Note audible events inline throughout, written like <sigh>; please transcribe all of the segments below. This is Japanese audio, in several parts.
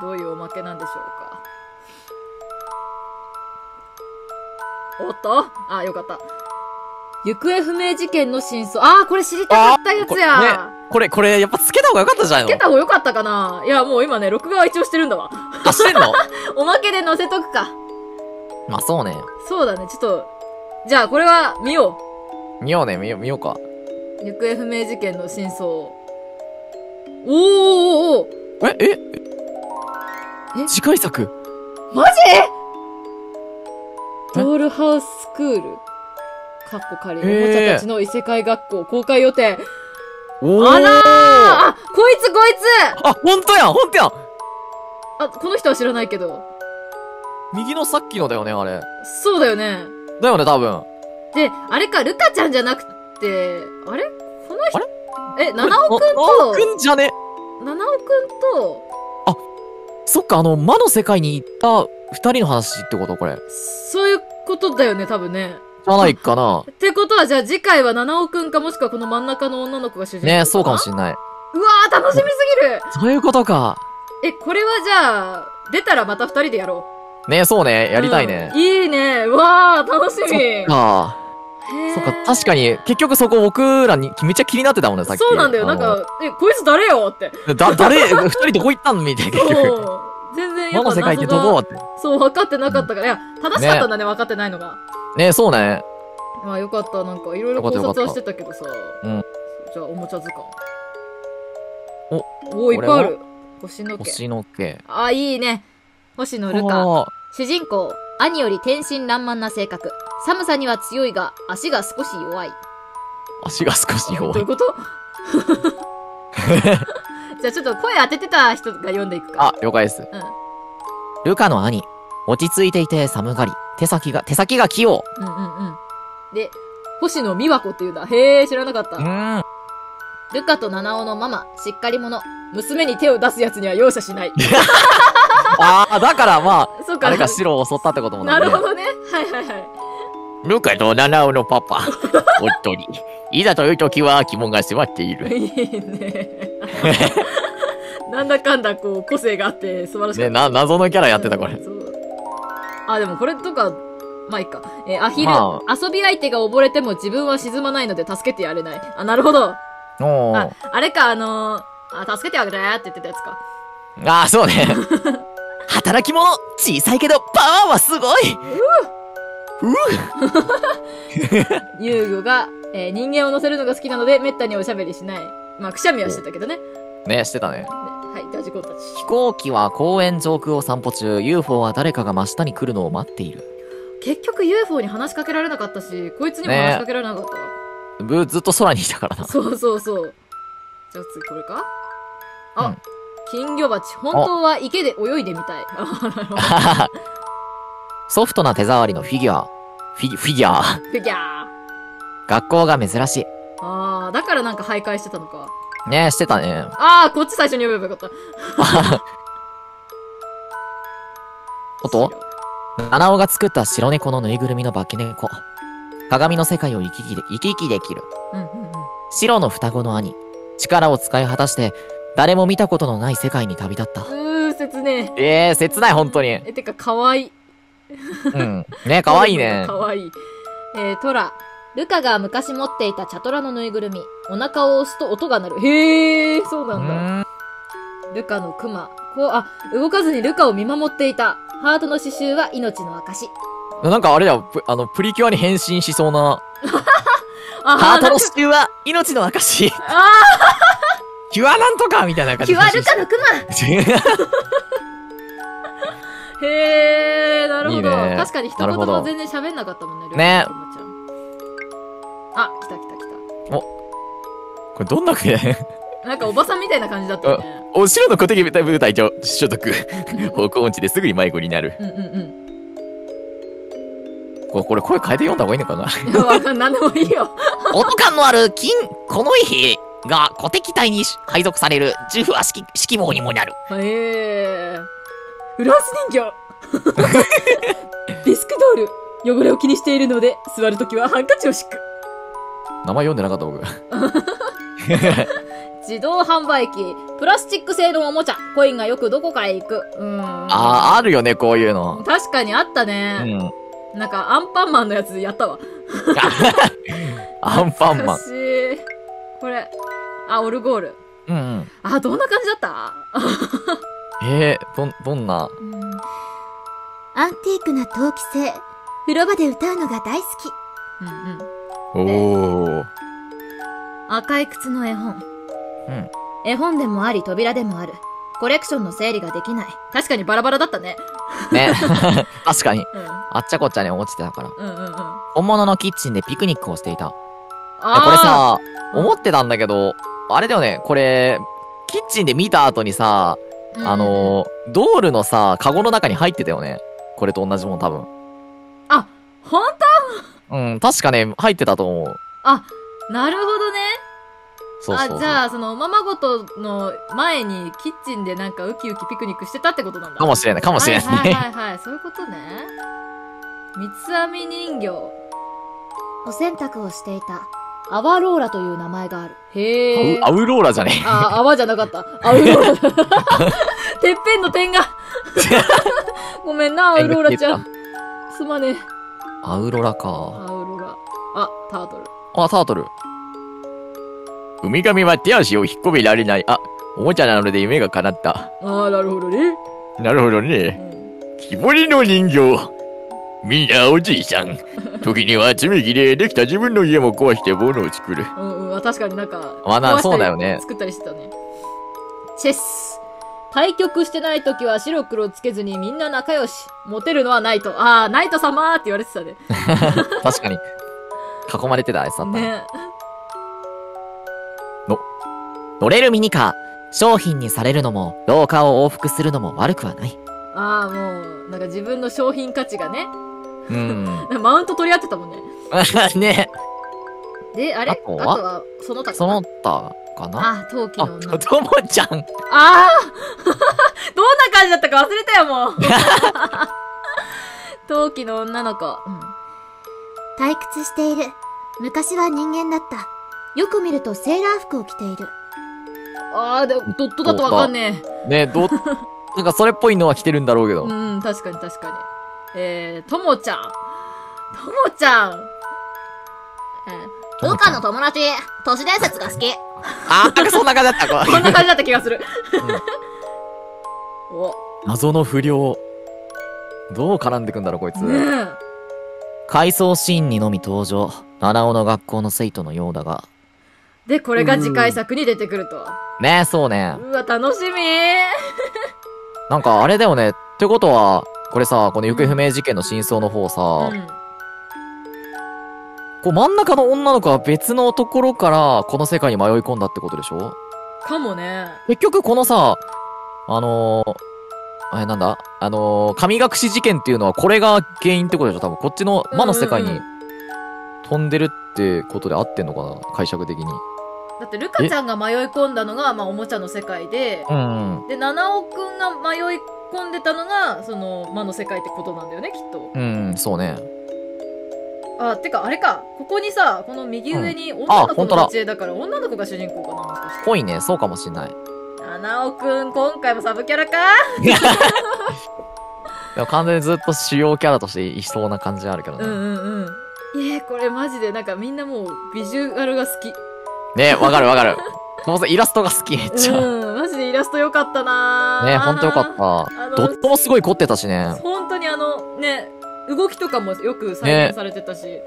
どういうおまけなんでしょうか？おっと？あ、よかった。行方不明事件の真相。あー、これ知りたかったやつや。ねこれ、これ、やっぱつけた方がよかったんじゃないのつけた方がよかったかな？いや、もう今ね、録画は一応してるんだわ。あ、してんの？<laughs> おまけで載せとくか。まあそうね。そうだね、ちょっと、じゃあこれは見よ見ようね、見よう、見ようか。う。行方不明事件の真相。おーおーおーえ、ええ次回作？マジ？ドールハウススクール。かっこ仮、おもちゃたちの異世界学校公開予定。おー。あらー！あ、こいつこいつ！あ、ほんとやん、ほんとや！んあ、この人は知らないけど。右のさっきのだよね、あれ。そうだよね。だよね、多分。で、あれか、ルカちゃんじゃなくて、あれ？この人？あれ？え、七尾くんななおくと、んじゃね？七尾くんと、そっか、あの、魔の世界に行った二人の話ってことこれ。そういうことだよね、多分ね。じゃないかな。ってことは、じゃあ次回は七尾くんかもしくはこの真ん中の女の子が主人公ねそうかもしれんない。うわー、楽しみすぎるそういうことか。え、これはじゃあ、出たらまた二人でやろねそうね、う。やりたいねうん。いいね。うわー、楽しみ。そっか。そっか、確かに、結局そこ僕らにめっちゃ気になってたもんね、さっき。そうなんだよ。なんか、え、こいつ誰よって。だ、誰、二人どこ行ったんみたいな。全然やっぱ魔の世界ってどこ？って。そう、分かってなかったから。いや、正しかったんだね、分かってないのが。ねそうね。まあよかった。なんか、いろいろ考察はしてたけどさ。うん。じゃあ、おもちゃ図鑑。おおーいっぱいある。星の毛。星の毛。あ、いいね。星野ルカ。あ主人公、兄より天真爛漫な性格。寒さには強いが、足が少し弱い。ー足が少し弱い。どういうこと？<laughs> じゃあちょっと声当ててた人が読んでいくか。あ、了解です。うん。ルカの兄。落ち着いていて寒がり。手先が、手先が器用。うんうんうん。で、星野美和子っていうんだ。へえ、知らなかったん。ルカと七尾のママ、しっかり者。娘に手を出す奴には容赦しない。<laughs> ああ、だからまあ、<laughs> そうか。あれか白を襲ったってこともねなるほどね。はいはいはい。ルカと七尾のパパ。<laughs> 本当に。いざという時は肝が迫っている。いいね。<laughs> なんだかんだこう、個性があって素晴らしかった。ね、な、謎のキャラやってた、これあ、でもこれとか、まあいいか。えーアヒル、ま遊び相手が溺れても自分は沈まないので助けてやれない。あ、なるほど。あおー、あれか、あのー、あ、助けてあげてって言ってたやつか。ああ、そうね。<laughs> 働き者小さいけど、パワーはすごい <laughs> 遊具が、えー人間を乗せるのが好きなので、めったにおしゃべりしない。まあ、くしゃみはしてたけどね。ねね、してたね。はい、ラジコンたち。飛行機は公園上空を散歩中、UFO は誰かが真下に来るのを待っている。結局 UFO に話しかけられなかったし、こいつにも話しかけられなかったわ。ブーずっと空にいたからな。そうそうそう。じゃあ次これか？あ、うん金魚鉢。本当は池で泳いでみたい。あなるほど。<laughs> ソフトな手触りのフィギュア。フィギフィギュア。フィギュア学校が珍しい。あー、だからなんか徘徊してたのか。ねしてたね。あー、こっち最初に呼べばよかった。おっと七尾が作った白猫のぬいぐるみの化け猫。鏡の世界を行き来で、行き来できる。うんうんうん。白の双子の兄。力を使い果たして、誰も見たことのない世界に旅立った。うー、切ねえ。ええー、切ない、本当に。え、てか、かわいい。うん。ねかわいいねか。わいい。えー、トラ。ルカが昔持っていたチャトラのぬいぐるみ。お腹を押すと音が鳴る。へー、そううなんだ。ーん。ルカのクマ。こう、あ、動かずにルカを見守っていた。ハートの刺繍は命の証。なんかあれだよ、プあの、プリキュアに変身しそうな。<laughs> あハートのなんか支柱は命の証。あキュアなんとかみたいなー、感じキュアルカのクマ <laughs> へー、なるほど。いいね確かに一言も全然喋んなかったもんね、ねのクマちゃん。あ、来た来た来これどんな国だよ。た。なんかおばさんみたいな感じだったよね。お城の小敵部隊長、所属。方向音痴ですぐに迷子になる。うんうんうん。これ、これ声変えて読んだ方がいいのかないや、わかんなんでもいいよ。音感のある金、この兵が小敵隊に配属される重は指揮指揮棒にもなる。へー。フランス人形 <laughs> デスクドール汚れを気にしているので、座るときはハンカチを敷く。名前読んでなかった僕。<laughs> 自動販売機。プラスチック製のおもちゃ。コインがよくどこかへ行く。うーん。あー、あるよね、こういうの。確かにあったうね。ん。なんか、アンパンマンのやつやったわ。<laughs> アンパンマン。これ。あ、オルゴール。うんうん。あ、どんな感じだった？えー、どん、どんな。アンティークな陶器製。風呂場で歌うのが大好き。うんうん。おー。赤い靴の絵本。うん。絵本でもあり、扉でもある。コレクションの整理ができない。確かにバラバラだったね。ね。<laughs> 確かに。うん。あっちゃこっちゃに落ちてたから。うんうんうん。あ本物のキッチンでピクニックをしていた。あえこれさ、思ってたんだけど、あれだよね、これ、キッチンで見た後にさ、うんあのー、ドールのさ、カゴの中に入ってたよね。これと同じもん多分。あ、ほんとうん、確かね、入ってたと思う。あ、なるほどね。そうそうそう。あ、じゃあ、その、おままごとの前に、キッチンでなんかウキウキピクニックしてたってことなんだ。かもしれない、かもしれないはいね。はいはいはい、そういうことね。三つ編み人形。お洗濯をしていた。アワローラという名前がある。へえ。アウアウローラじゃねあ、泡じゃなかった。アウローラ。<laughs> てっぺんの点が。<laughs> ごめんな、アウローラちゃん。すまねえ。アウロラか。アウローラ。あ、タートル。あ、タートル。ウミガメは手足を引っ込められない。あ、おもちゃなので夢が叶った。ああ、なるほどね。なるほどうね。ん木彫りの人形。みんなおじいさん。時には爪切れできた自分の家も壊して物を作る。うんうん、確かになんか、まあなそうだよね作ったりしてたね。チェス。対局してない時は白黒つけずにみんな仲良し。モテるのはナイト。ああ、ナイト様って言われてたね。<laughs> 確かに。囲まれてたやつだったね。ね。乗れるミニカー。商品にされるのも、廊下を往復するのも悪くはない。ああ、もう、なんか自分の商品価値がね。うん。マウント取り合ってたもんね。<laughs> ね。で、あれ？あとは？は、その他その他かな？あ、陶器の女あ、。ともちゃん。ああ <laughs> どんな感じだったか忘れたよ、もう。<laughs> 陶器の女の子。うん退屈している。昔は人間だった。よく見るとセーラー服を着ている。ああ、でも、ドットだとわかんねね、ど、なんかそれっぽいのは着てるんだろうけえ。ど。うん、確かに確かに。えー、ともちゃん。ともちゃん。えー、ルカの友達、都市伝説が好き。あ、なんかそんな感じだった。ここんな感じだった気がする。お、謎の不良。どう絡んでくんだろう、こいつ。ね回想シーンにのみ登場。七尾の学校の生徒のようだが。え。で、これが次回作に出てくると。ねそうね。うわ、楽しみなんかあれだよね。ってことは、これさ、この行方不明事件の真相の方さ、うん。こう真ん中の女の子は別のところからこの世界に迷い込んだってことでしょ？かもね。結局このさ、あのー、あれなんだ？あのー、神隠し事件っていうのはこれが原因ってことでしょ？多分こっちの魔の世界に飛んでるってことで合ってんのかな？解釈的に。だって、ルカちゃんが迷い込んだのが、まあ、おもちゃの世界で、うんうん。で、七尾くんが迷い込んでたのが、その、魔の世界ってことなんだよね、きっと。うん、そうね。あ、てか、あれか。ここにさ、この右上に女の子のだから、女の子が主人公かな、もしかして。ぽいね、そうかもしんない。七尾くん、今回もサブキャラか？でも完全にずっと主要キャラとしていそうな感じはあるけどね。うんうんうん。いえ、これマジで、なんかみんなもう、ビジュアルが好き。ねわかるわかる。もうイラストが好き、めっちゃ。ねうん、マジでイラスト良かったなほんとよかった。ドットもすごい凝ってたしね。本当にあの、ね、動きとかもよく再現されてたし、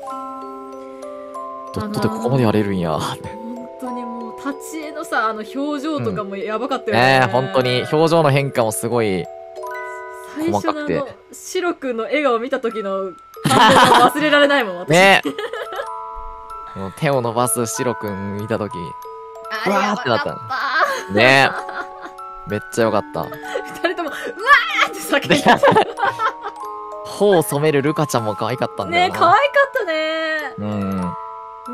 ドットでここまでやれるんや。本当にもう、立ち絵のさ、あの表情とかもやばかったよね。ね本当に表情の変化もすごい。最初のあ細かくの、白くんの笑顔を見た時の感動が忘れられないもん、私。<laughs> ね手を伸ばすシロくん見たとわーってなた。ねめっちゃよかった。二人とも、うわーって叫んでた。頬を染めるルカちゃんも可愛かったんだよねな。可愛かったね。うん。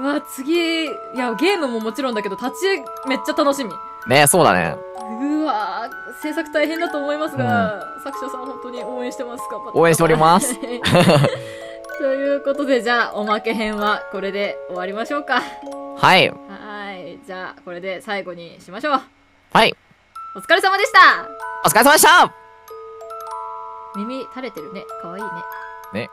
うわ、次、いや、ゲームももちろんだけど、立ち絵めっちゃ楽しみ。ねそうだね。うわ制作大変だと思いますが、作者さん本当に応援してますか？応援しております。<laughs> ということで、じゃあ、おまけ編はこれで終わりましょうか。はい。はい。じゃあ、これで最後にしましょう。はい。お疲れ様でしたお疲れ様でした耳垂れてるね。かわいいね。ね。